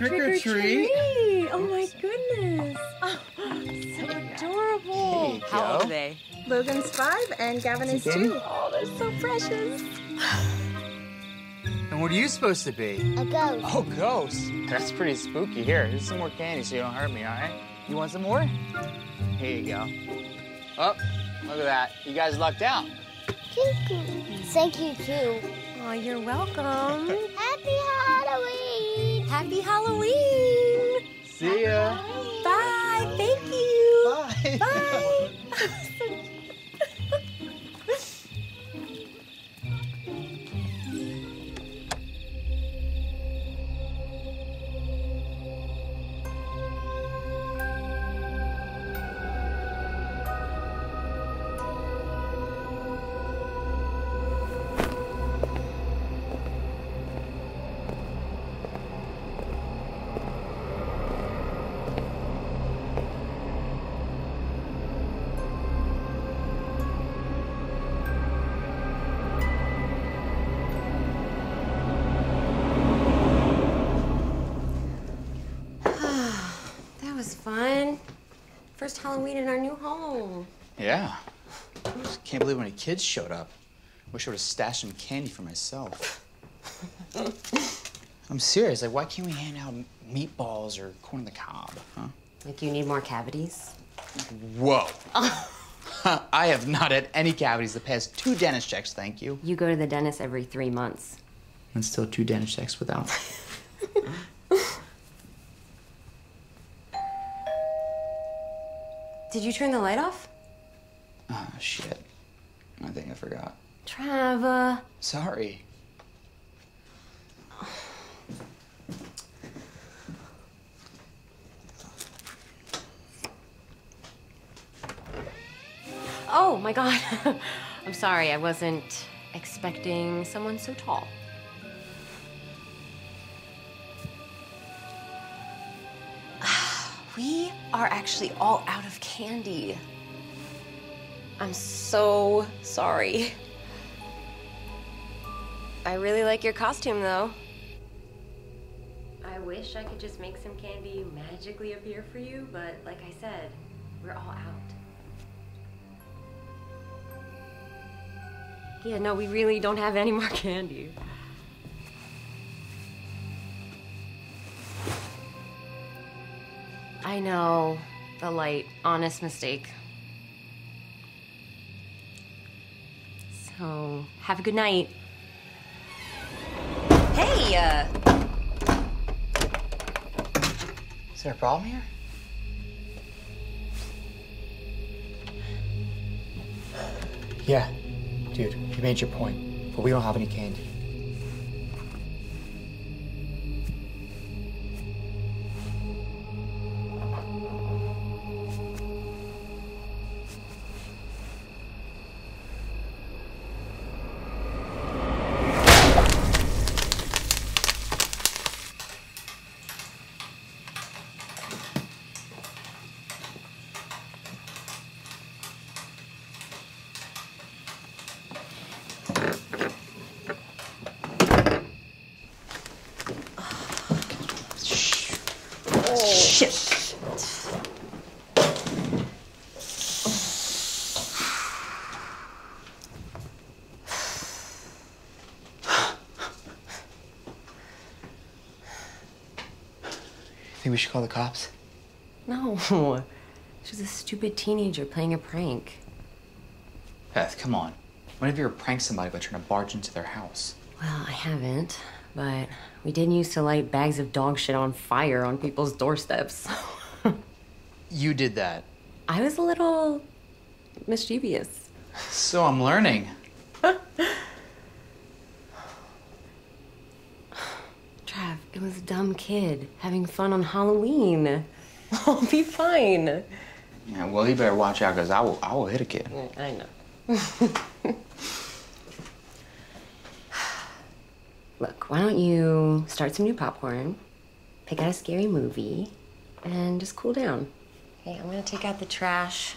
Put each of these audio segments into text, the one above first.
Trick, or treat. Oh my goodness. Oh, so adorable. How old are they? Logan's five and Gavin is two. Oh, they're so precious. And what are you supposed to be? A ghost. Oh, ghost. That's pretty spooky. Here, here's some more candy so you don't hurt me, all right? You want some more? Here you go. Oh, look at that. You guys lucked out. Thank you. Thank you too. Oh, you're welcome. Happy Halloween. See ya. Bye. Thank you. Bye. Bye. First Halloween in our new home. Yeah. Just can't believe any kids showed up. Wish I would have stashed some candy for myself. I'm serious. Like, why can't we hand out meatballs or corn on the cob? Huh? Like you need more cavities? Whoa. I have not had any cavities the past two dentist checks, thank you. You go to the dentist every three months. And still two dentist checks without. Did you turn the light off? oh, shit. I think I forgot. Trava. Sorry. Oh my god. I'm sorry, I wasn't expecting someone so tall. We are actually all out of candy. I'm so sorry. I really like your costume though. I wish I could just make some candy magically appear for you, but like I said, we're all out. Yeah, no, we really don't have any more candy. I know, the light, honest mistake. So, have a good night. Hey, uh, Is there a problem here? Yeah, dude, you made your point, but we don't have any candy. Think we should call the cops? No. She's a stupid teenager playing a prank. Beth, come on. When have you ever pranked somebody by trying to barge into their house? Well, I haven't, but we did used to light bags of dog shit on fire on people's doorsteps. You did that. I was a little mischievous. So I'm learning. it was a dumb kid having fun on Halloween. I'll be fine. Yeah, well, he better watch out, because I will, I will hit a kid. I know. Look, why don't you start some new popcorn, pick out a scary movie, and just cool down? Okay, I'm gonna take out the trash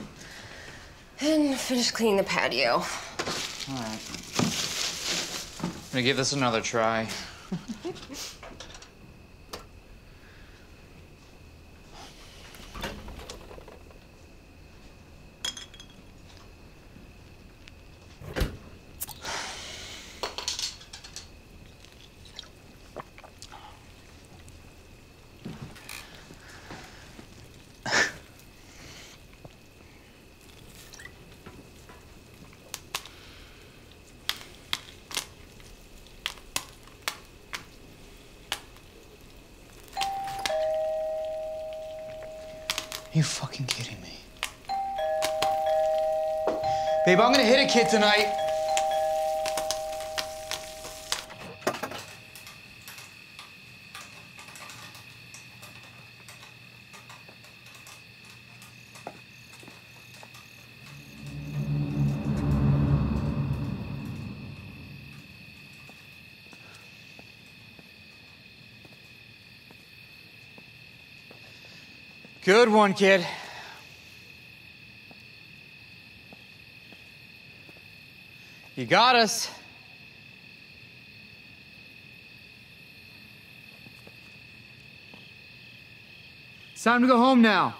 and finish cleaning the patio. All right. I'm gonna give this another try. You fucking kidding me? Babe, I'm gonna hit a kid tonight. Good one, kid. You got us. It's time to go home now.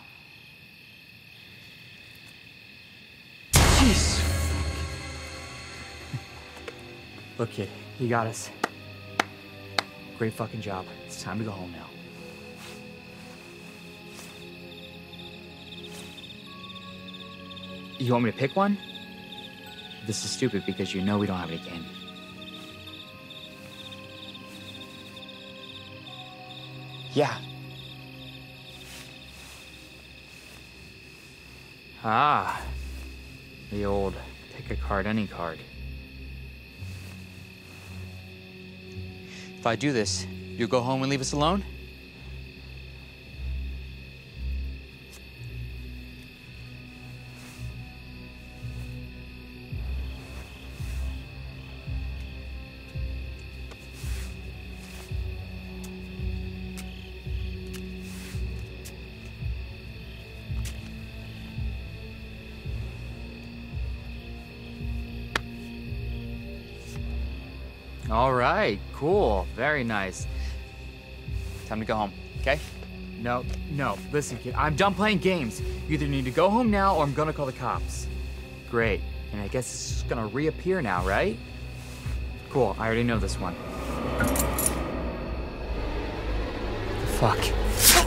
Jeez. Look, kid, you got us. Great fucking job. It's time to go home now. You want me to pick one? This is stupid because you know we don't have any candy. Yeah. Ah. The old pick a card, any card. If I do this, you'll go home and leave us alone? All right, cool. Very nice. Time to go home, okay? No, no. Listen, kid, I'm done playing games. You either need to go home now or I'm gonna call the cops. Great. And I guess it's just gonna reappear now, right? Cool, I already know this one. Fuck.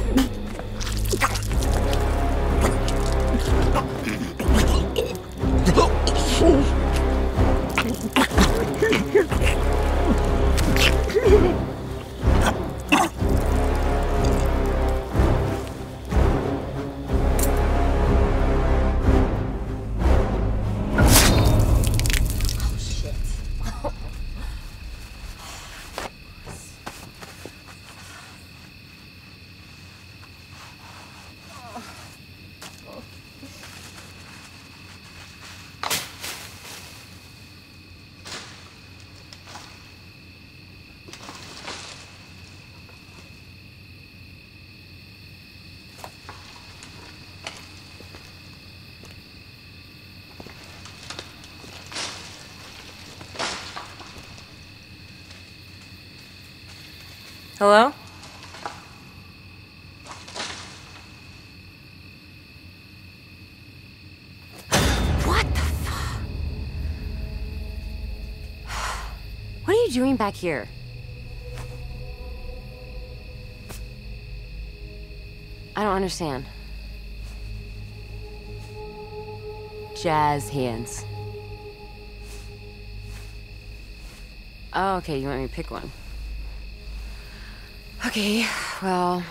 Hello? What the fuck? What are you doing back here? I don't understand. Jazz hands. Oh, okay, you want me to pick one? Okay, well,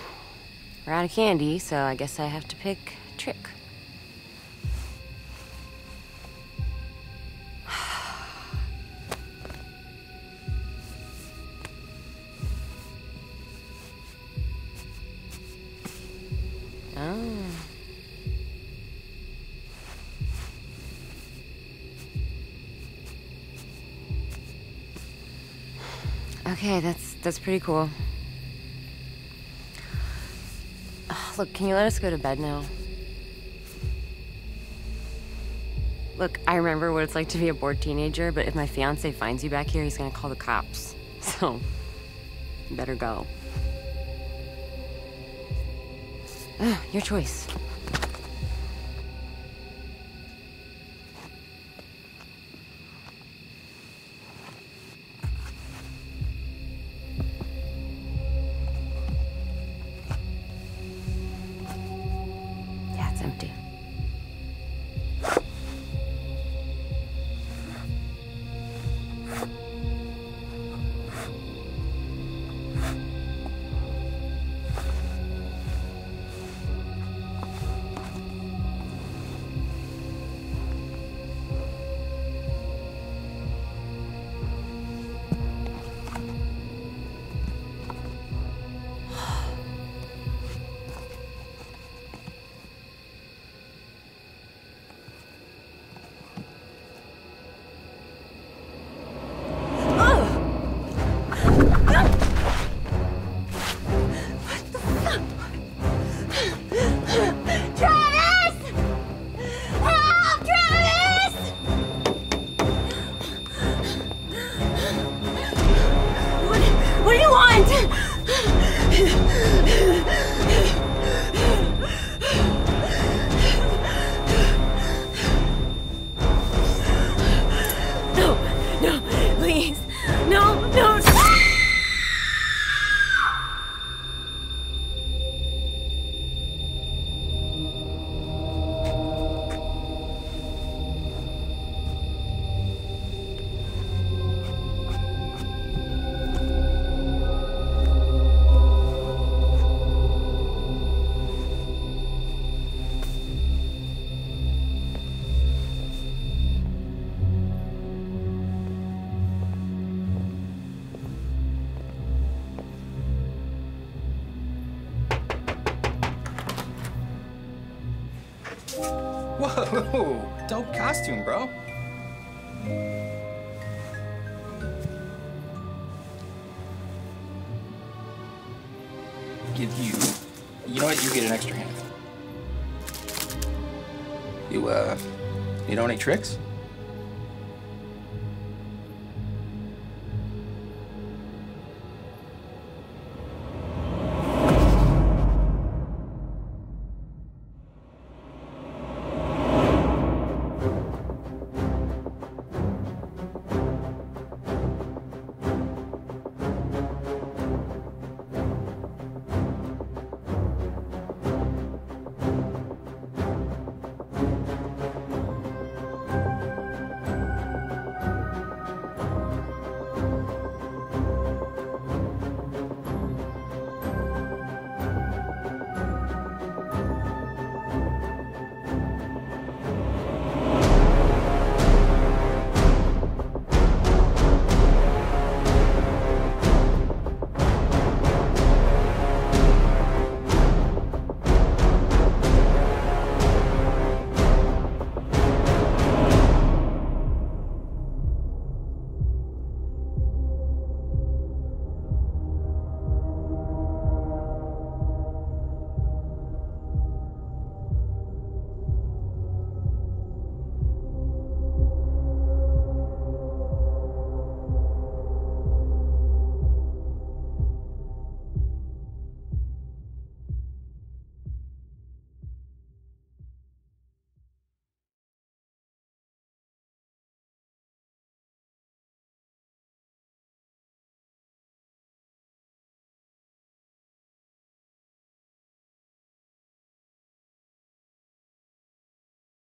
we're out of candy, so I guess I have to pick trick. oh. Okay, that's that's pretty cool. Look, can you let us go to bed now? Look, I remember what it's like to be a bored teenager, but if my fiance finds you back here, he's gonna call the cops. So, you better go. Ugh, your choice. Whoa, dope costume, bro. Give you. You know what? You get an extra hand. You, uh, you know any tricks?